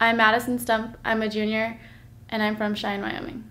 I'm Madison Stump. I'm a junior, and I'm from Cheyenne, Wyoming.